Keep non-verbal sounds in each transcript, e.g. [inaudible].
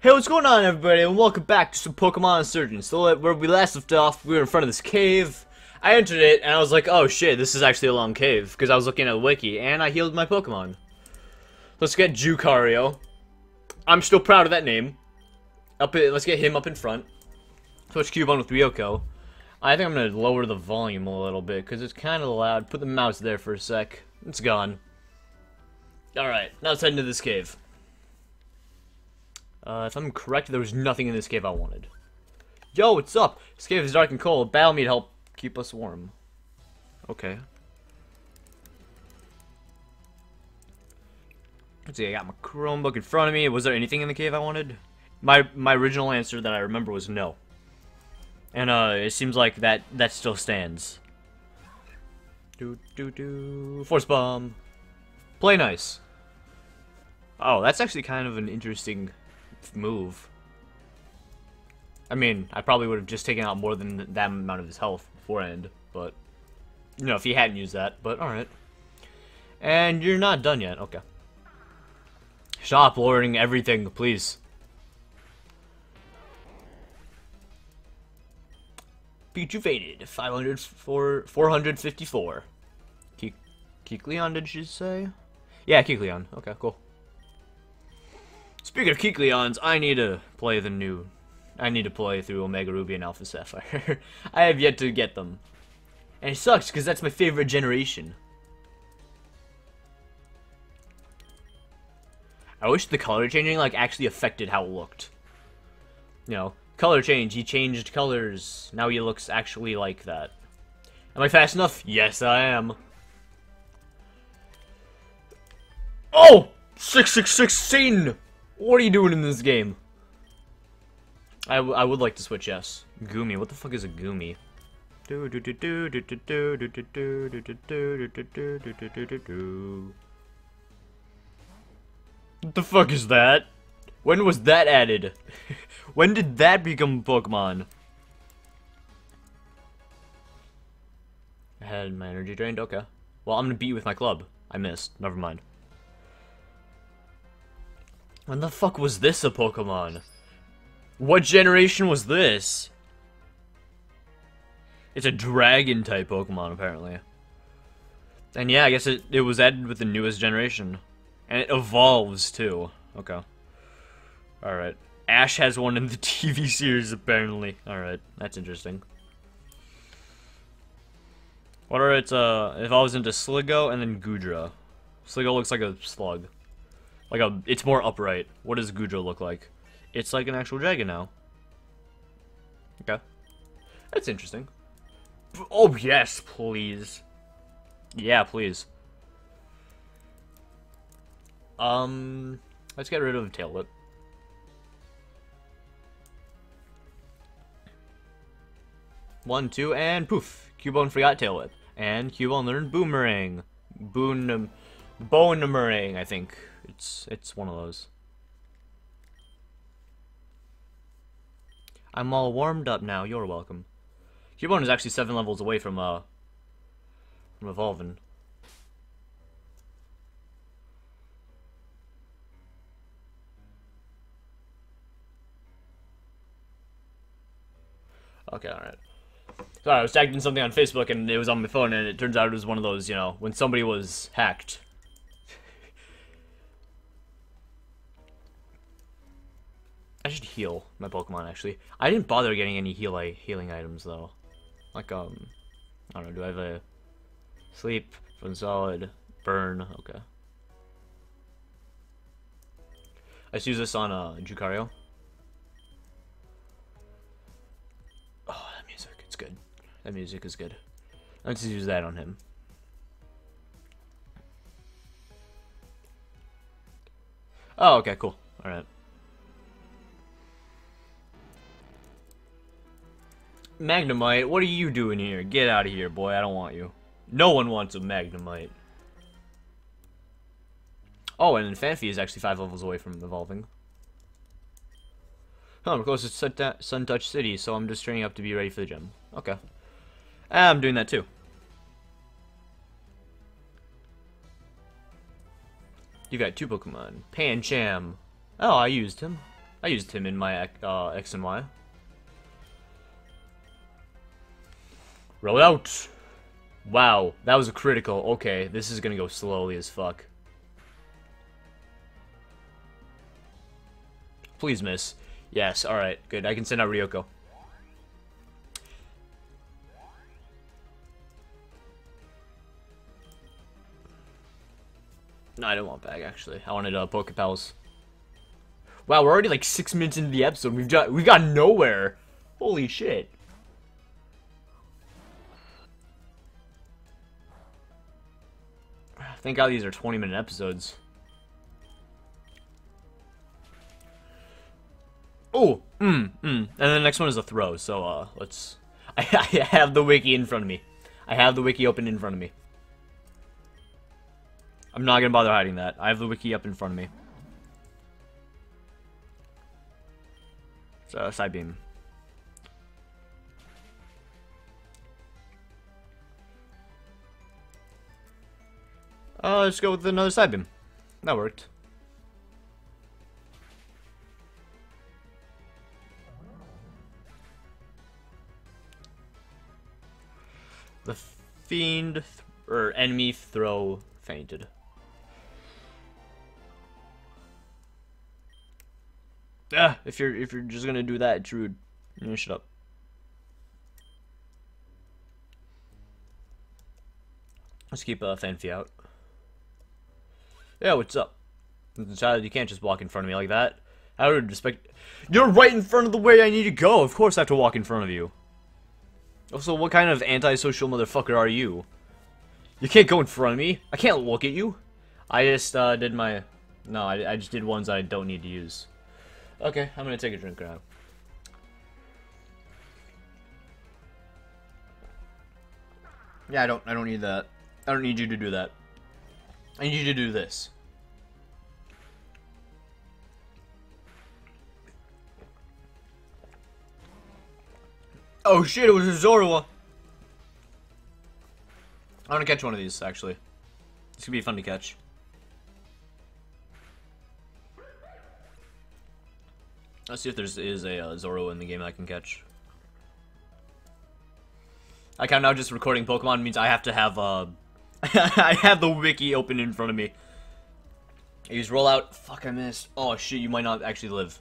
Hey, what's going on, everybody, and welcome back to some Pokemon Insurgence. So, where we last left off, we were in front of this cave. I entered it, and I was like, oh shit, this is actually a long cave, because I was looking at the wiki, and I healed my Pokemon. Let's get Jucario. I'm still proud of that name. Up, let's get him up in front. Switch Cubone with Ryoko. I think I'm going to lower the volume a little bit, because it's kind of loud. Put the mouse there for a sec. It's gone. Alright, now let's head into this cave. Uh, if I'm correct, there was nothing in this cave I wanted. Yo, what's up? This cave is dark and cold. Battle me to help keep us warm. Okay. Let's see, I got my Chromebook in front of me. Was there anything in the cave I wanted? My my original answer that I remember was no. And uh, it seems like that that still stands. Do do do. Force Palm. Play nice. Oh, that's actually kind of an interesting move. I mean, I probably would have just taken out more than that amount of his health beforehand, but, you know, if he hadn't used that, but alright. And you're not done yet, okay. Stop lowering everything, please. Pikachu faded, 500 for 454. Kecleon, did you say? Yeah, Kecleon. Okay, cool. Speaking of Kecleons, I need to play the new... I need to play through Omega Ruby and Alpha Sapphire. [laughs] I have yet to get them. And it sucks, because that's my favorite generation. I wish the color changing, like, actually affected how it looked. You know, color change, he changed colors. Now he looks actually like that. Am I fast enough? Yes, I am. Oh! 6616! What are you doing in this game? I, I would like to switch, yes. Goomy. What the fuck is a Goomy? What the fuck is that? When was that added? when did that become Pokemon? I had my energy drained? Okay. Well, I'm gonna beat you with my club. I missed. Never mind. When the fuck was this a Pokemon? What generation was this? It's a dragon type Pokemon, apparently. And yeah, I guess it, it was added with the newest generation. And it evolves, too. Okay. Alright. Ash has one in the [laughs] TV series, apparently. Alright, that's interesting. What are its, uh, evolves into Sliggoo and then Goodra. Sliggoo looks like a slug. Like a, it's more upright. What does Goodra look like? It's like an actual dragon now. Okay. That's interesting. Oh, yes, please. Yeah, please. Um, let's get rid of Tail Whip. One, two, and poof. Cubone forgot Tail Whip. And Cubone learned Boomerang. Boon... Boomerang, I think. It's it's one of those. I'm all warmed up now. You're welcome. Cubone is actually seven levels away from uh from evolving. Okay, alright. Sorry, I was tagged in something on Facebook and it was on my phone and it turns out it was one of those, you know, when somebody was hacked. I should heal my Pokemon, actually. I didn't bother getting any heal healing items, though. Like, um... I don't know, do I have a... Sleep, Frozen Solid, Burn, okay. Let's use this on, uh, Jucario. Oh, that music, it's good. That music is good. Let's use that on him. Oh, okay, cool. Alright. Magnemite, what are you doing here? Get out of here, boy. I don't want you. No one wants a Magnemite. Oh, and Phanpy is actually five levels away from evolving. Oh, we're close to Suntouch City, so I'm just training up to be ready for the gym. Okay. I'm doing that too. You got two Pokemon. Pancham. Oh, I used him. I used him in my uh, X and Y. Roll out! Wow, that was a critical. Okay, this is gonna go slowly as fuck. Please miss. Yes, alright, good. I can send out Ryoko. No, I don't want bag actually. I wanted uh, Pokepals. Wow, we're already like six minutes into the episode. We've got we got nowhere. Holy shit. Thank God these are 20 minute episodes. Oh, mm, mm. And the next one is a Throh, so uh, let's... [laughs] I, I have the wiki in front of me. I have the wiki open in front of me. I'm not gonna bother hiding that. I have the wiki up in front of me. So, Psybeam. Uh, let's go with another Psybeam. That worked. The fiend or enemy Throh fainted. Ah, if you're if you're just gonna do that, it's rude. You shut up. Let's keep uh, Phanpy out. Yeah, what's up? Child, you can't just walk in front of me like that. I would respect- You're right in front of the way I need to go. Of course, I have to walk in front of you. Also, what kind of antisocial motherfucker are you? You can't go in front of me. I can't look at you. I just uh, did my. No, I, I just did ones I don't need to use. Okay, I'm gonna take a drink now. Yeah, I don't. I don't need that. I don't need you to do that. I need you to do this. Oh shit, it was a Zorua! I want to catch one of these, actually. This could be fun to catch. Let's see if there's is a uh, Zorua in the game I can catch. I can now just recording Pokemon means I have to have uh [laughs] I have the wiki open in front of me. I use rollout. Fuck, I missed. Oh shit, you might not actually live.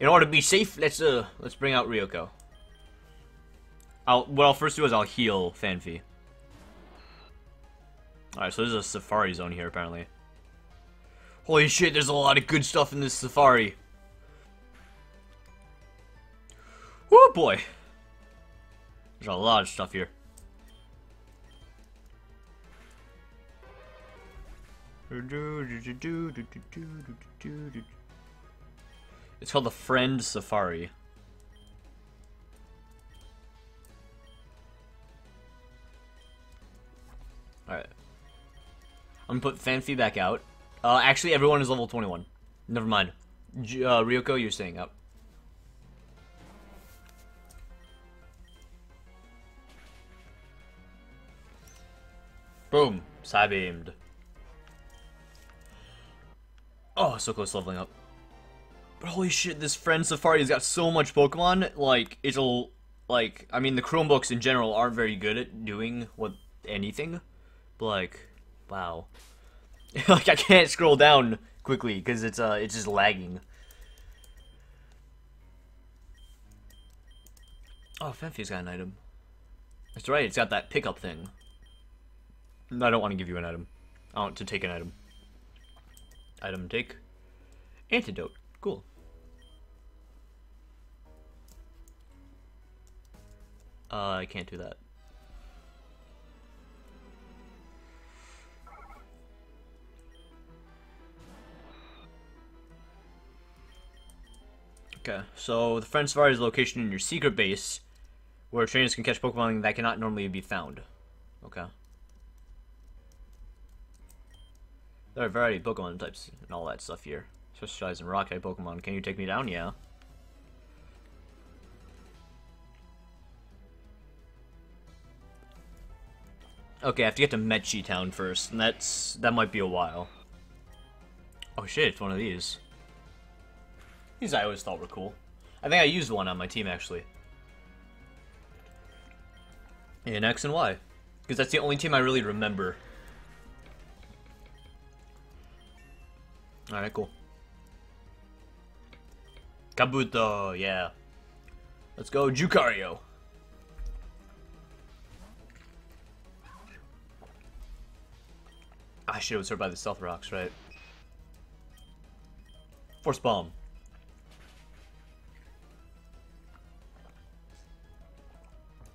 In order to be safe, let's uh let's bring out Ryoko. I'll what I'll first do is I'll heal Phanpy. Alright, so there's a safari zone here apparently. Holy shit, there's a lot of good stuff in this safari. Oh boy. There's a lot of stuff here. It's called the Friend Safari. Alright. I'm gonna put fan feedback out. Uh, actually, everyone is level 21. Never mind. J uh, Ryoko, you're staying up. Boom. Psybeamed. Oh, so close leveling up. But holy shit, this friend Safari has got so much Pokemon. Like, it'll... Like, I mean, the Chromebooks in general aren't very good at doing what anything. But, like, wow. [laughs] like I can't scroll down quickly because it's uh it's just lagging. Oh, Phanpy's got an item. That's right, it's got that pickup thing. I don't want to give you an item. I want to take an item. Item take. Antidote. Cool. Uh, I can't do that. Okay, so the Friend Safari is location in your secret base where trainers can catch Pokemon that cannot normally be found. Okay. There are variety of Pokemon types and all that stuff here. Specialize in rock type Pokemon. Can you take me down? Yeah. Okay, I have to get to Metchi Town first, and that's that might be a while. Oh shit, it's one of these. These I always thought were cool. I think I used one on my team, actually. In X and Y. Because that's the only team I really remember. Alright, cool. Kabuto, yeah. Let's go, Jukario. I should have by the stealth rocks, right? Force Palm.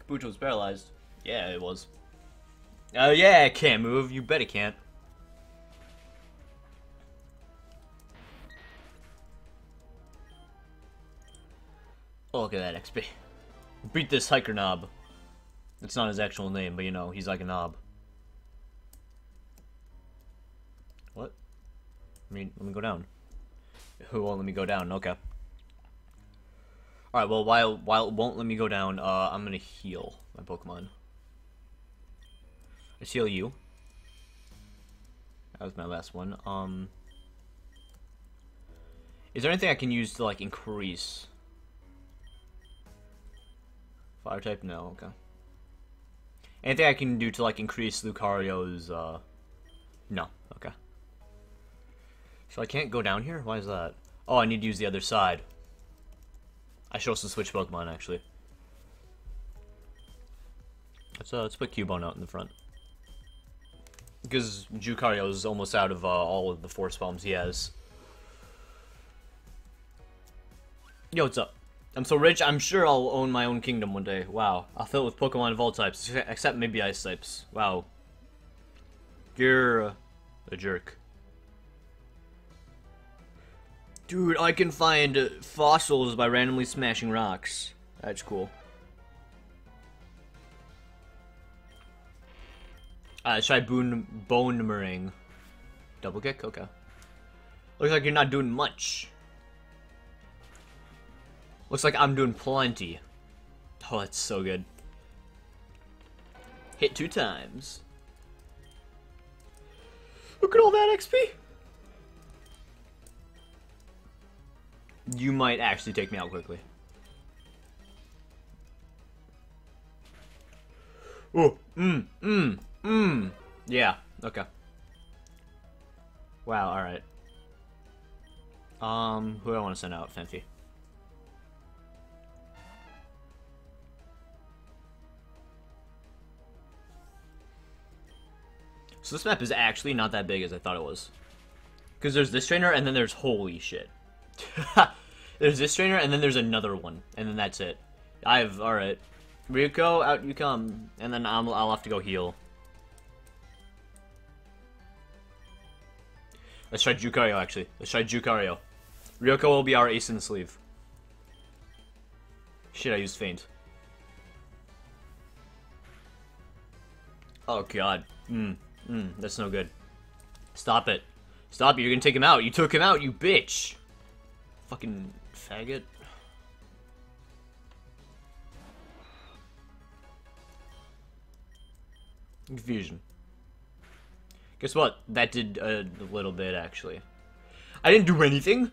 Kabuto was paralyzed. Yeah, it was. Oh yeah, it can't move. You bet it can't. Oh, look at that XP. Beat this hiker knob. It's not his actual name, but you know, he's like a knob. What? I mean, let me go down. Who won't let me go down? Okay. Alright, well, while, while it won't let me go down, uh, I'm gonna heal my Pokemon. Let's heal you. That was my last one. Um... Is there anything I can use to, like, increase? Fire type? No, okay. Anything I can do to, like, increase Lucario's, uh... No, okay. So I can't go down here? Why is that? Oh, I need to use the other side. I should also switch Pokemon, actually. Let's, uh, let's put Cubone out in the front. Because Jukario is almost out of uh, all of the Force Palms he has. Yo, what's up? I'm so rich, I'm sure I'll own my own kingdom one day. Wow. I'll fill it with Pokemon of all types, except maybe Ice types. Wow. You're a jerk. Dude, I can find fossils by randomly smashing rocks. That's cool. Uh, try Boon Bonemerang. Double kick? Okay. Looks like you're not doing much. Looks like I'm doing plenty. Oh, that's so good. Hit two times. Look at all that XP! You might actually take me out quickly. Oh, mmm, mmm, mmm. Yeah, okay. Wow, alright. Um, who do I want to send out? Fancy. So this map is actually not that big as I thought it was. Because there's this trainer, and then there's holy shit. [laughs] there's this trainer, and then there's another one, and then that's it. I have all right. Ryuko, out you come, and then i will have to go heal. Let's try Jukario, actually. Let's try Jukario. Ryuko will be our ace in the sleeve. Shit, I used Feint. Oh, God. Mmm. Mmm, that's no good. Stop it. Stop it, you're gonna take him out. You took him out, you bitch! Fucking faggot. Confusion. Guess what? That did a little bit, actually. I didn't do anything!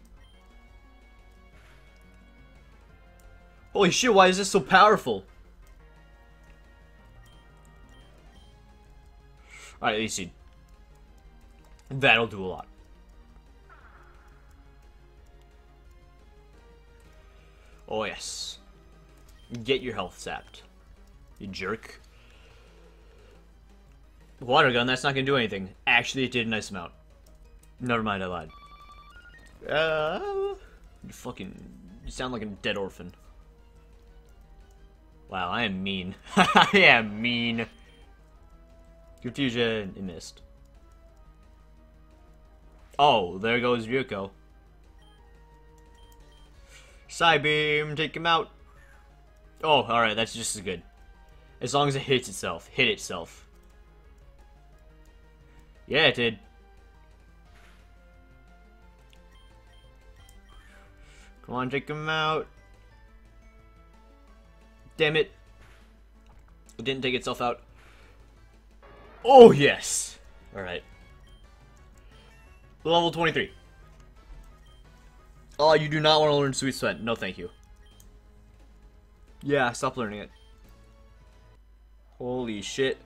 Holy shit, why is this so powerful? Alright, least see. That'll do a lot. Oh, yes. Get your health sapped. You jerk. Water gun, that's not gonna do anything. Actually, it did a nice amount. Never mind, I lied. Uh, you fucking... You sound like a dead orphan. Wow, I am mean. [laughs] I am mean. Confusion, it missed. Oh, there goes Ryuko. Psybeam, take him out. Oh, alright, that's just as good. As long as it hits itself. Hit itself. Yeah, it did. Come on, take him out. Damn it. It didn't take itself out. Oh, yes. Alright. Level 23. Oh, you do not want to learn Sweet Sweat. No, thank you. Yeah, stop learning it. Holy shit.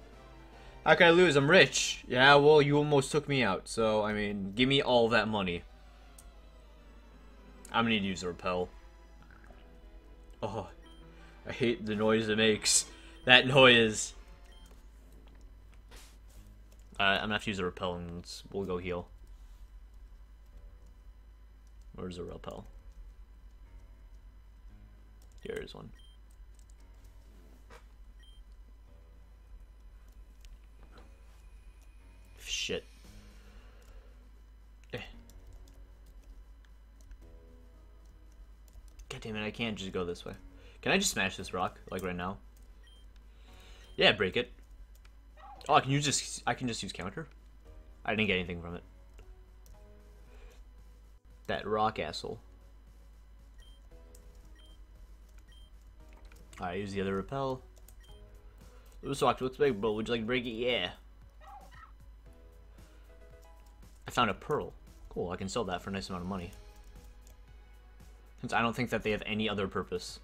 How can I lose? I'm rich. Yeah, well, you almost took me out. So, I mean, give me all that money. I'm gonna need to use a repel. Oh, I hate the noise it makes. That noise. Uh, I'm gonna have to use a repel and we'll go heal. Where's the repel? Here is one. Shit. Eh. God damn it, I can't just go this way. Can I just smash this rock, like right now? Yeah, break it. Oh, I can use just I can just use counter? I didn't get anything from it. That rock asshole. Alright, use the other repel. This rock looks big, bro. Would you like to break it? Yeah. I found a pearl. Cool, I can sell that for a nice amount of money. Since I don't think that they have any other purpose.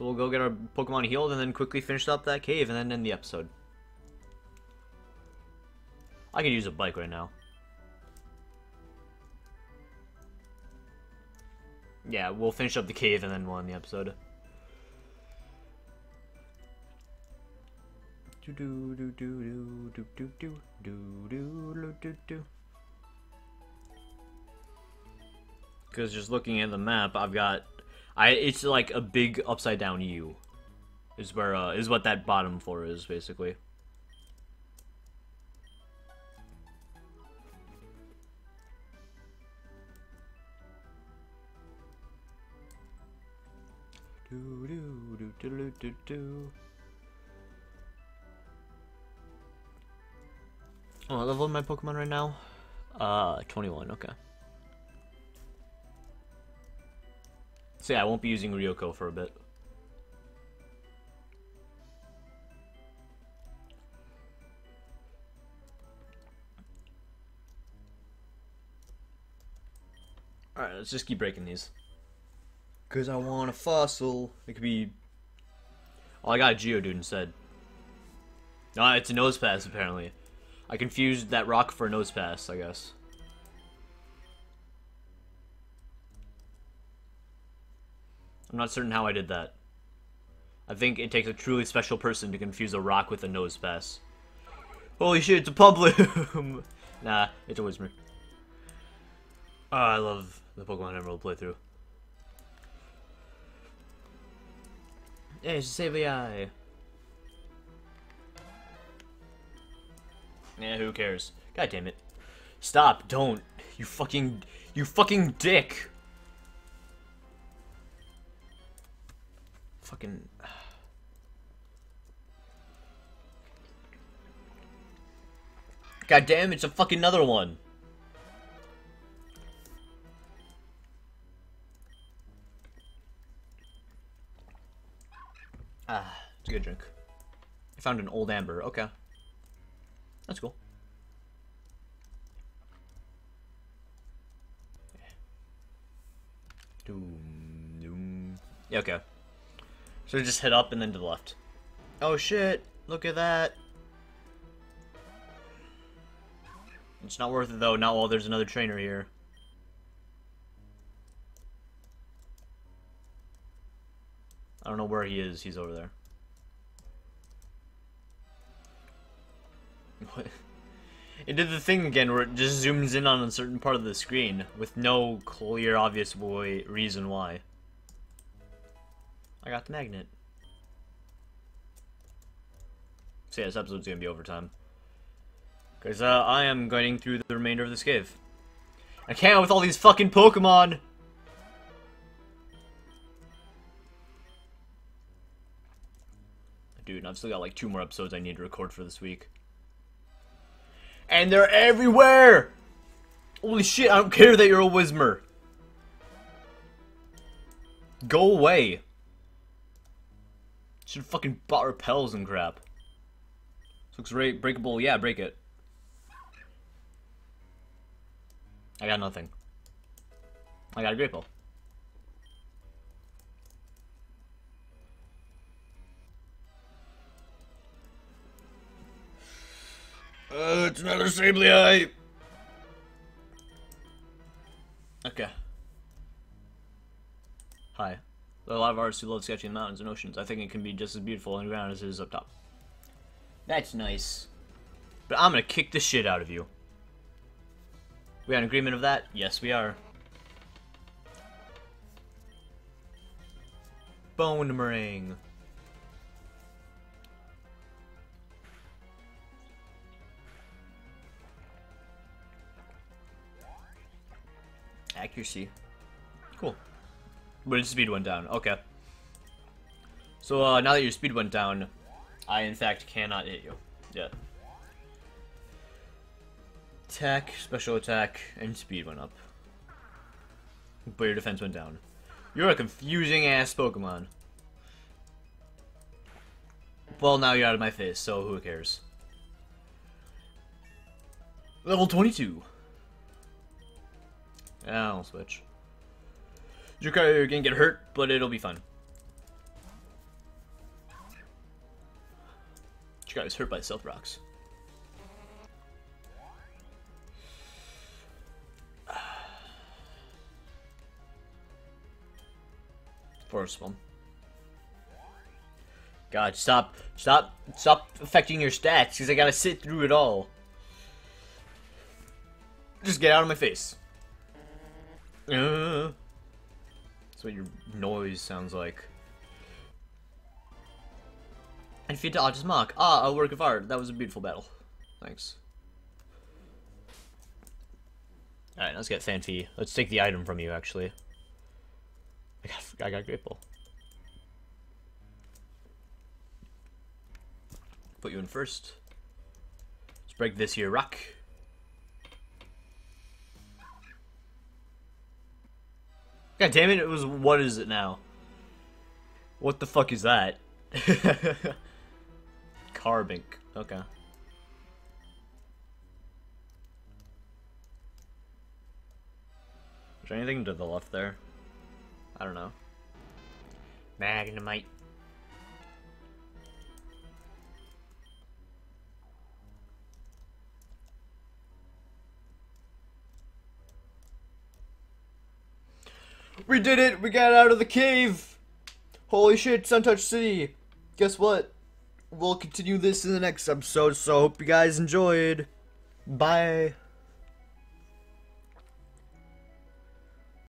So we'll go get our Pokemon healed and then quickly finish up that cave and then end the episode. I could use a bike right now. Yeah, we'll finish up the cave and then we'll end the episode. Do do do do do do do do do do do. Because just looking at the map, I've got, I it's like a big upside down U, is where uh, is what that bottom floor is basically. Do do do do do do. Oh, what level my Pokemon right now? Uh, 21, okay. So yeah, I won't be using Ryoko for a bit. Alright, let's just keep breaking these. Because I want a fossil. It could be... Oh, I got a Geodude instead. No, it's a Nosepass, apparently. I confused that rock for a Nosepass, I guess. I'm not certain how I did that. I think it takes a truly special person to confuse a rock with a nose pass. Holy shit, it's a Pabloom! [laughs] nah, it's a Whismur. Oh, ah, I love the Pokemon Emerald playthrough. Hey, it's a Sableye! Yeah, who cares? God damn it. Stop, don't. You fucking, you fucking dick. Fucking. God damn, it's a fucking another one. Ah, it's a good drink. I found an old amber. Okay. That's cool. Doom, doom. Yeah, okay. So just head up and then to the left. Oh shit! Look at that! It's not worth it though, not while there's another trainer here. I don't know where he is, he's over there. What? [laughs] It did the thing again where it just zooms in on a certain part of the screen with no clear, obvious way, reason why. I got the magnet. So yeah, this episode's gonna be overtime. Because uh, I am going through the remainder of this cave. I can't with all these fucking Pokemon! Dude, I've still got like two more episodes I need to record for this week. And they're everywhere! Holy shit, I don't care that you're a Whismur. Go away. Should fucking bought repels and crap. This looks great. Breakable. Yeah, break it. I got nothing. I got a ball. Uh, it's another Sableye. Okay. Hi. There are a lot of artists who love sketching mountains and oceans. I think it can be just as beautiful underground as it is up top. That's nice. But I'm gonna kick the shit out of you. We an agreement of that? Yes, we are. Bonemerang. Accuracy. Cool. But its speed went down. Okay. So uh, now that your speed went down, I in fact cannot hit you. Yeah. Attack, special attack, and speed went up. But your defense went down. You're a confusing ass Pokemon. Well, now you're out of my face, so who cares? Level 22. I'll switch. You're gonna get hurt, but it'll be fun. Guy was hurt by Stealth Rocks. Forest one. God, stop, stop, stop affecting your stats, because I gotta sit through it all. Just get out of my face. Uh, that's what your noise sounds like. And feed to Artist Mark. Ah, a work of art. That was a beautiful battle. Thanks. Alright, let's get Phanpy. Let's take the item from you, actually. I got, I got Ball. Put you in first. Let's break this here rock. God damn it, it was, what is it now? What the fuck is that? [laughs] Carbink, okay. Is there anything to the left there? I don't know. Magnemite. We did it! We got out of the cave! Holy shit, Suntouch City! Guess what? We'll continue this in the next episode, so hope you guys enjoyed. Bye.